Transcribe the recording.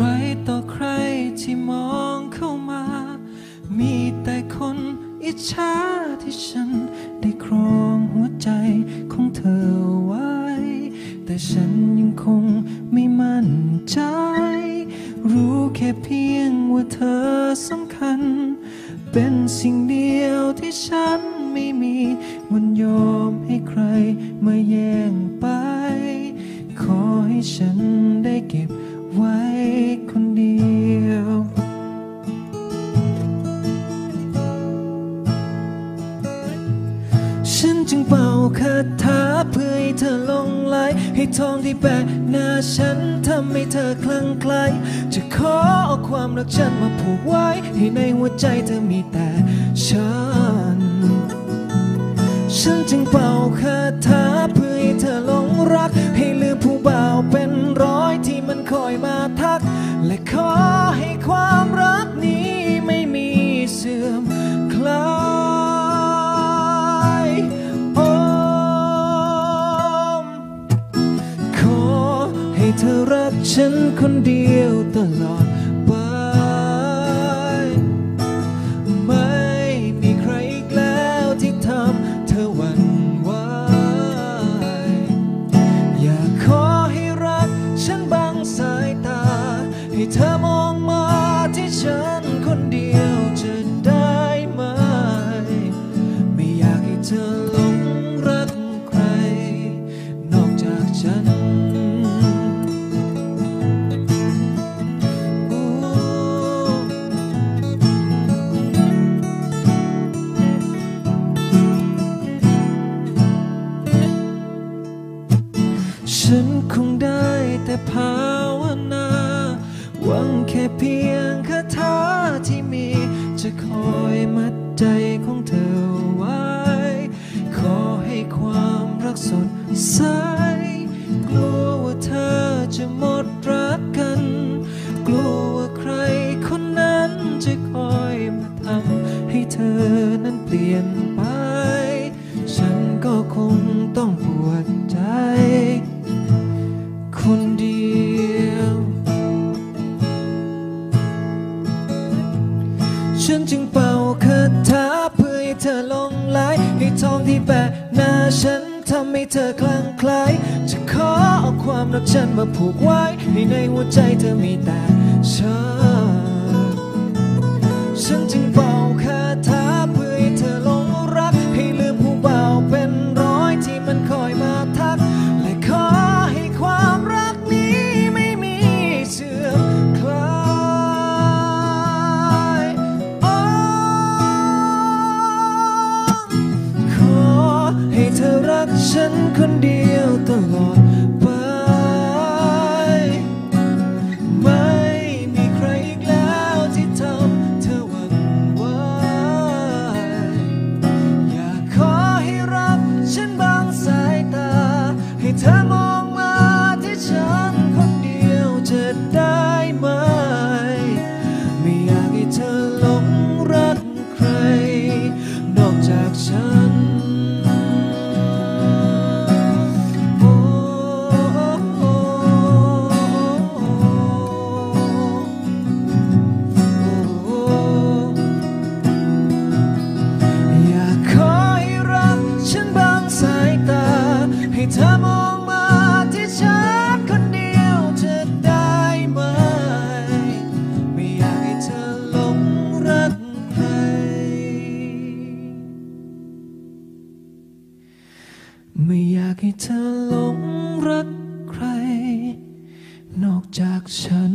ใครต่อใครที่มองเข้ามา มีแต่คนอิจฉาที่ฉันได้ครองหัวใจของเธอไว้ แต่ฉันยังคงไม่มั่นใจ รู้แค่เพียงว่าเธอสำคัญ เป็นสิ่งเดียวที่ฉันไม่มีวันยอมให้ใครมาแย่งไป ขอให้ฉัน ฉันจึงเป่าคาถาเพื่อให้เธอลงไหลให้ทองที่แปะหน้าฉันทำให้เธอคลั่งไคล้จะขอเอาความรักฉันมาผูกไว้ ให้ในหัวใจเธอมีแต่ฉัน ฉันจึงเป่าคาถาเพื่อ เธอรักฉันคนเดียวตลอด ฉันคงได้แต่ภาวนา หวังแค่เพียงคาถาที่มี จะคอยมัดใจของเธอไว้ ขอให้ความรักสดใส กลัวว่าเธอจะหมด ฉันจึงเป่าคาถาเพื่อให้เธอลงไหลให้ทองที่แปะหน้าฉันทำให้เธอคลั่งไคล้จะขอเอาความรักฉันมาผูกไว้ ให้ในหัวใจเธอมีแต่ฉันฉันจึง ไม่อยากให้เธอหลงรักใคร นอกจากฉัน